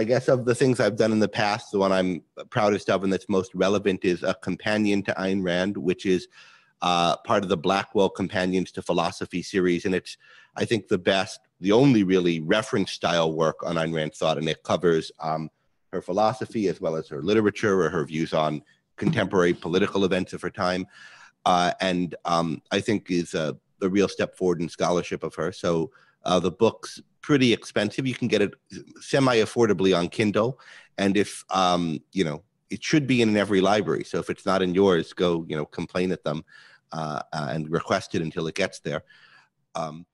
I guess of the things I've done in the past, the one I'm proudest of and that's most relevant is a companion to Ayn Rand, which is uh, part of the Blackwell Companions to Philosophy series. And it's, I think, the best, the only really reference style work on Ayn Rand thought. And it covers um, her philosophy as well as her literature or her views on contemporary political events of her time. Uh, and um, I think is a, a, real step forward in scholarship of her. So uh, the book's pretty expensive. You can get it semi-affordably on Kindle. And if, um, you know, it should be in every library. So if it's not in yours, go, you know, complain at them uh, uh, and request it until it gets there. Um,